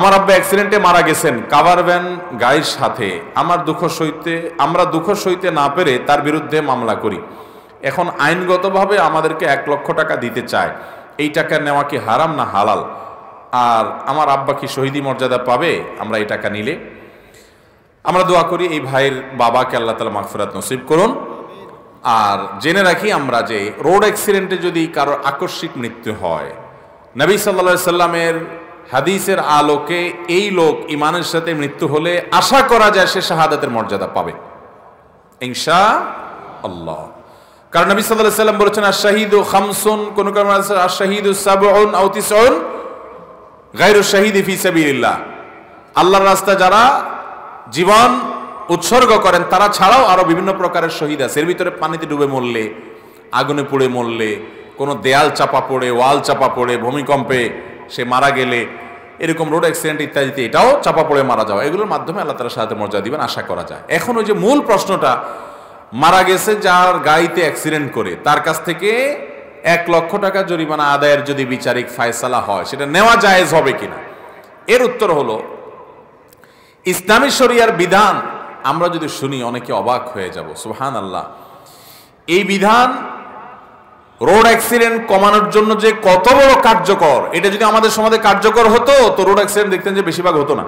আমার আব্বা অ্যাক্সিডেন্টে মারা গেছেন কাভার ভ্যান গাড়ির সাথে। আমার দুঃখ সইতে, আমরা দুঃখ সইতে না পেরে তার বিরুদ্ধে মামলা করি। এখন আইনগতভাবে আমাদেরকে এক লক্ষ টাকা দিতে চায়। এই টাকা নেওয়া কি হারাম না হালাল? আর আমার আব্বা কি শহীদি মর্যাদা পাবে? আমরা এই টাকা নিলে। আমরা দোয়া করি এই ভাইয়ের বাবাকে আল্লাহ তালা মাগফিরাত নসিব করুন। আর জেনে রাখি আমরা যে রোড অ্যাক্সিডেন্টে যদি কারোর আকস্মিক মৃত্যু হয়, নবী সাল্লা সাল্লামের হাদিসের আলোকে এই লোক ইমানের সাথে মৃত্যু হলে আশা করা যায় সে শাহাদাতের মর্যাদা পাবে। ইনশা আল্লাহ। কারণ নবী সাল্লাহ সাল্লাম বলেছেন আর শাহিদ খামসুন কোন কোন আর শাহিদ সাবউন আও তিসউন গায়রু শাহিদ ফি সাবিলিল্লাহ আল্লাহর রাস্তা যারা জীবন উৎসর্গ করেন, তারা ছাড়াও আরও বিভিন্ন প্রকারের শহীদ আছে। এর ভিতরে পানিতে ডুবে মরলে, আগুনে পুড়ে মরলে, কোনো দেয়াল চাপা পড়ে, ওয়াল চাপা পড়ে, ভূমিকম্পে সে মারা গেলে, এরকম রোড অ্যাক্সিডেন্ট ইত্যাদিতে এটাও চাপা পড়ে মারা যাওয়া। এগুলোর মাধ্যমে আল্লাহ তালা সাথে মর্যাদা দিবেন, আশা করা যায়। এখন ওই যে মূল প্রশ্নটা, মারা গেছে যার গাড়িতে অ্যাক্সিডেন্ট করে, তার কাছ থেকে এক লক্ষ টাকা জরিমানা আদায়ের যদি বিচারিক ফায়সালা হয়, সেটা নেওয়া জায়েজ হবে কিনা? এর উত্তর হলো, ইসলামী শরিয়ার বিধান, আমরা যদি শুনি, অনেকে অবাক হয়ে যাব। সুহান আল্লাহ এই বিধান রোড অ্যাক্সিডেন্ট কমানোর জন্য যে কত বড় কার্যকর, এটা যদি আমাদের সমাজে কার্যকর হতো, তো রোড অ্যাক্সিডেন্ট দেখতেন যে বেশিরভাগ হতো না।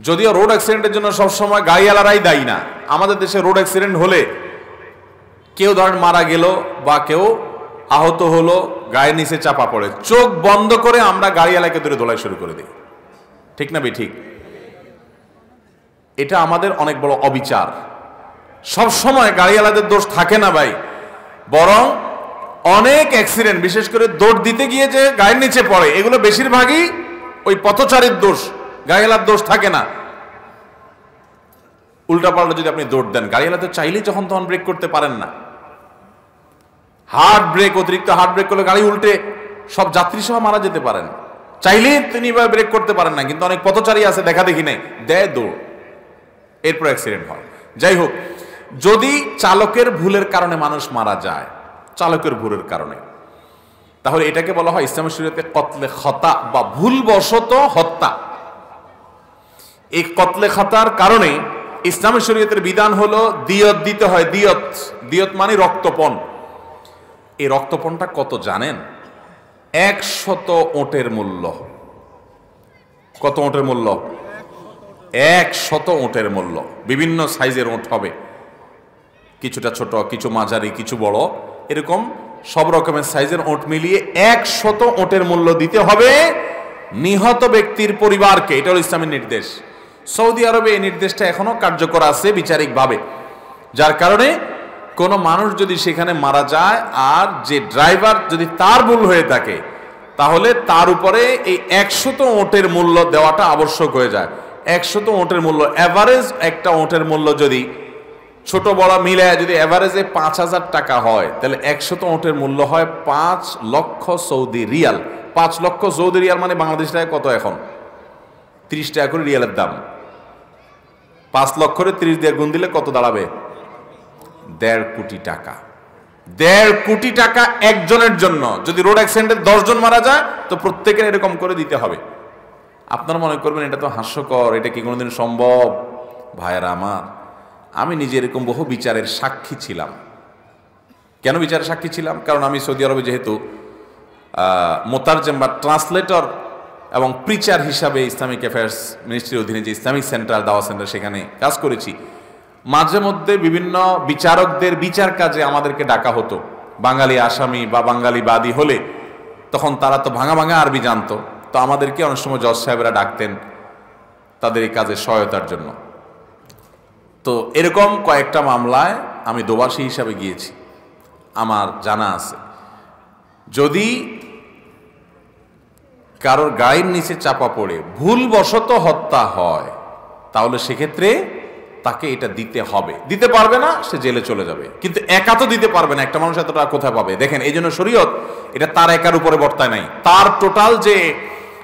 যদিও রোড অ্যাক্সিডেন্টের জন্য সবসময় গাড়িওয়ালারাই দায়ী না। আমাদের দেশে রোড অ্যাক্সিডেন্ট হলে কেউ ধরেন মারা গেল বা কেউ আহত হলো, গায়ের নিচে চাপা পড়ে। চোখ বন্ধ করে আমরা গাড়িওয়ালাকে ধরে দোলাই শুরু করে দিই। ঠিক না বে ঠিক। এটা আমাদের অনেক বড় অবিচার। সব সময় গাড়িওয়ালাদের দোষ থাকে না ভাই। বরং অনেক অ্যাক্সিডেন্ট বিশেষ করে দৌড় দিতে গিয়ে যে গায়ের নিচে পড়ে, এগুলো বেশিরভাগই ওই পথচারীর দোষ গাড়িওয়ালার দোষ থাকে না। উল্টা পাল্টা যদি আপনি দৌড় দেন, গাড়িওয়ালা তো চাইলেই যখন তখন ব্রেক করতে পারেন না। হার্ড ব্রেক অতিরিক্ত হার্ড ব্রেক করলে গাড়ি উল্টে সব যাত্রী সহ মারা যেতে পারেন। চাইলেই তিনি ব্রেক করতে পারেন না, কিন্তু অনেক পথচারী আছে, দেখা দেখি নেই, দেয় দৌড়। এরপর অ্যাক্সিডেন্ট হয়। যাই হোক যদি চালকের ভুলের কারণে মানুষ মারা যায়, চালকের ভুলের কারণে। তাহলে এটাকে বলা হয় ইসলামের শরীয়তে কতলে খতা বা ভুলবশত হত্যা। এই কতলে খাতার কারণে ইসলামের শরীয়তের বিধান হলো দিয়ত দিতে হয়, দিয়ত। দিয়ত মানে রক্তপণ। এই রক্তপণটা কত জানেন? একশত ওটের মূল্য। কত ওটের মূল্য? একশত ওটের মূল্য। বিভিন্ন সাইজের ওট হবে। কিছুটা ছোট, কিছু মাঝারি, কিছু বড়, এরকম সব রকমের সাইজের ওট মিলিয়ে এক শত ওটের মূল্য দিতে হবে নিহত ব্যক্তির পরিবারকে। এটা হল ইসলামের নির্দেশ। সৌদি আরবে এই নির্দেশটা এখনও কার্যকর আছে বিচারিকভাবে। যার কারণে কোনো মানুষ যদি সেখানে মারা যায় আর যে ড্রাইভার যদি তার ভুল হয়ে থাকে, তাহলে তার উপরে এই একশত ওটের মূল্য দেওয়াটা আবশ্যক হয়ে যায়। একশত ওটের মূল্য অ্যাভারেজ একটা ওটের মূল্য যদি ছোট বড় মিলে যদি অ্যাভারেজে পাঁচ হাজার টাকা হয়, তাহলে একশত ওটের মূল্য হয় পাঁচ লক্ষ সৌদি রিয়াল। পাঁচ লক্ষ সৌদি রিয়াল মানে বাংলাদেশ টাকা কত এখন? তিরিশ টাকা করে রিয়ালের দাম। পাঁচ লক্ষরে তিরিশ দিয়ে গুণ দিলে কত দাঁড়াবে? দেড় কোটি টাকা। দেড় কোটি টাকা একজনের জন্য। যদি রোড অ্যাক্সিডেন্টে দশজন মারা যায়, তো প্রত্যেকের এরকম করে দিতে হবে। আপনারা মনে করবেন এটা তো হাস্যকর, এটা কি কোনোদিন সম্ভব? ভাইয়েরা আমার আমি নিজে এরকম বহু বিচারের সাক্ষী ছিলাম। কেন বিচারের সাক্ষী ছিলাম? কারণ আমি সৌদি আরবে যেহেতু মোতারজেম বা ট্রান্সলেটর এবং প্রিচার হিসাবে ইসলামিক অ্যাফেয়ার্স মিনিস্ট্রির অধীনে যে ইসলামিক সেন্টার, দাওয়া সেন্টার সেখানে কাজ করেছি। মাঝে মধ্যে বিভিন্ন বিচারকদের বিচার কাজে আমাদেরকে ডাকা হতো। বাঙালি আসামি বা বাঙালি বাদী হলে তখন তারা তো ভাঙা ভাঙা আরবি জানতো। তো আমাদেরকে অনেক সময় জজ সাহেবরা ডাকতেন তাদের এই কাজে সহায়তার জন্য। তো এরকম কয়েকটা মামলায় আমি দোবাসী হিসাবে গিয়েছি। আমার জানা আছে। যদি কারোর গায়ের নিচে চাপা পড়ে ভুলবশত হত্যা হয়, তাহলে সেক্ষেত্রে তাকে এটা দিতে হবে। দিতে পারবে না, সে জেলে চলে যাবে। কিন্তু একা তো দিতে পারবে না, একটা মানুষ এতটা কোথায় পাবে? দেখেন, এই জন্য শরীয়ত, এটা তার একার উপরে বর্তায় নাই। তার টোটাল যে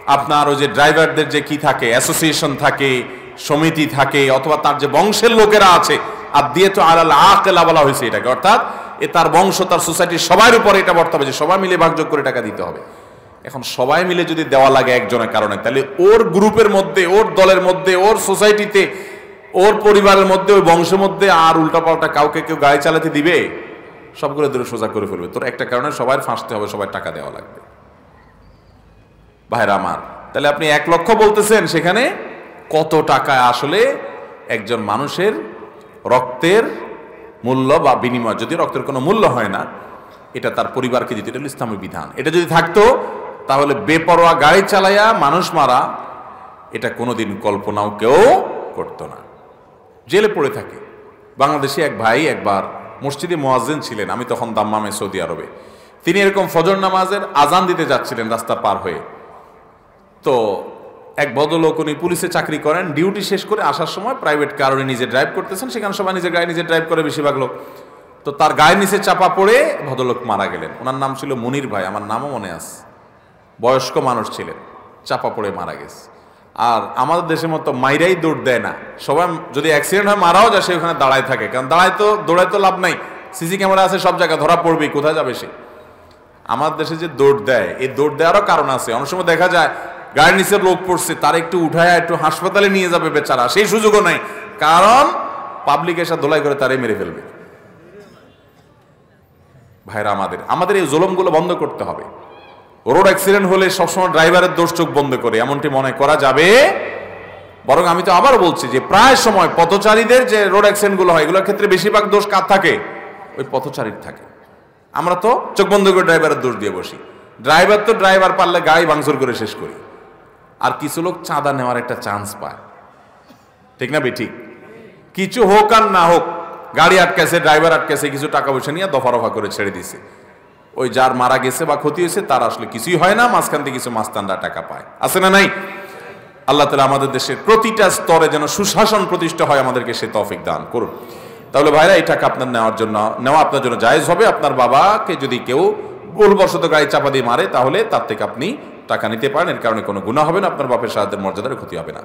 আপনার ওই যে ড্রাইভারদের যে কি থাকে অ্যাসোসিয়েশন থাকে সমিতি থাকে অথবা তার যে বংশের লোকেরা আছে আর দিয়ে তো আলাল আকেলা বলা হয়েছে এটাকে। অর্থাৎ এ তার বংশ, তার সোসাইটির সবার উপরে এটা বর্তাবে যে সবাই মিলে ভাগযোগ করে টাকা দিতে হবে। এখন সবাই মিলে যদি দেওয়া লাগে একজনের কারণে, তাহলে ওর গ্রুপের মধ্যে, ওর দলের মধ্যে, ওর সোসাইটিতে, ওর পরিবারের মধ্যে, ওই বংশের মধ্যে আর উল্টাপাল্টা কাউকে কেউ গাড়ি চালাতে দিবে? সবগুলো দূরে সোজা করে ফেলবে। তোর একটা কারণে সবাই ফাঁসতে হবে, সবাই টাকা দেওয়া লাগবে। ভাইরা আমার, তাহলে আপনি এক লক্ষ বলতেছেন সেখানে কত টাকা আসলে একজন মানুষের রক্তের মূল্য বা বিনিময়, যদি রক্তের কোনো মূল্য হয় না, এটা তার পরিবারকে দিতে, এটা ইসলামের বিধান। এটা যদি থাকতো, তাহলে বেপরোয়া গাড়ি চালাইয়া মানুষ মারা, এটা কোনোদিন কল্পনাও কেউ করতো না। জেলে পড়ে থাকে। বাংলাদেশে এক ভাই একবার মসজিদে মোয়াজ্জেন ছিলেন, আমি তখন দাম্মামে সৌদি আরবে। তিনি এরকম ফজর নামাজের আজান দিতে যাচ্ছিলেন রাস্তা পার হয়ে। তো এক ভদ্রলোক উনি পুলিশে চাকরি করেন, ডিউটি শেষ করে আসার সময় প্রাইভেট কার উনি নিজে ড্রাইভ করতেছেন, সেখানে সবাই নিজের গাড়ি নিজে ড্রাইভ করে বেশিরভাগ লোক। তো তার গায়ের নিচে চাপা পড়ে ভদ্রলোক মারা গেলেন। ওনার নাম ছিল মনির ভাই, আমার নামও মনে আছে। বয়স্ক মানুষ ছিলেন, চাপা পড়ে মারা গেছে। আর আমাদের দেশের মতো মাইরাই দৌড় দেয় না। সবাই যদি অ্যাক্সিডেন্ট হয় মারাও যায়, সে ওখানে দাঁড়ায় থাকে। কারণ দাঁড়ায় তো, দৌড়ায় তো লাভ নাই। সিসি ক্যামেরা আছে, সব জায়গায় ধরা পড়বেই, কোথায় যাবে সে? আমার দেশে যে দৌড় দেয়, এই দৌড় দেওয়ারও কারণ আছে। অনেক সময় দেখা যায় গাড়ির নিচে লোক পড়ছে, তার একটু উঠায় একটু হাসপাতালে নিয়ে যাবে বেচারা। সেই সুযোগও নাই। কারণ পাবলিক এসে ধোলাই করে তারে মেরে ফেলবে। ভাইরা আমাদের আমাদের এই জুলমগুলো বন্ধ করতে হবে। রোড অ্যাক্সিডেন্ট হলে সবসময় ড্রাইভারের দোষ চোখ বন্ধ করে। এমনটি মনে করা যাবে। বরং আমি তো আবার বলছি যে, প্রায় সময় পথচারীদের যে রোড অ্যাক্সিডেন্টগুলো হয়, এগুলোর ক্ষেত্রে বেশিরভাগ দোষ কার থাকে? ওই পথচারীর থাকে। আমরা তো চোখ বন্ধ করে ড্রাইভারের দোষ দিয়ে বসি। ড্রাইভার তো ড্রাইভার পারলে গাড়ি ভাঙচুর করে শেষ করি। আর কিছু লোক চাঁদা নেওয়ার একটা চান্স পায়। ঠিক না ঠিক কিছু হোক আর না হোক, গাড়ি আটকেছে ড্রাইভার আটকেছে, কিছু টাকা পয়সা নিয়ে দফা রফা করে ছেড়ে দিছে ওই যার মারা গেছে বা ক্ষতি হয়েছে, তার আসলে কিছুই হয় না, মাঝখান থেকে কিছু মাস্তানরা টাকা পায়। আছে না নাই? আল্লাহ তালা আমাদের দেশের প্রতিটা স্তরে যেন সুশাসন প্রতিষ্ঠা হয়, আমাদেরকে সে তফিক দান করুন। তাহলে ভাইরা, এই টাকা আপনার নেওয়ার জন্য, নেওয়া আপনার জন্য জায়েজ হবে। আপনার বাবাকে যদি কেউ ভুলবশত গাড়ি চাপা দিয়ে মারে, তাহলে তার থেকে আপনি টাকা নিতে পারেন, এর কারণে কোনো গুণা হবে না, আপনার বাপের সাহায্যের মর্যাদার ক্ষতি হবে না।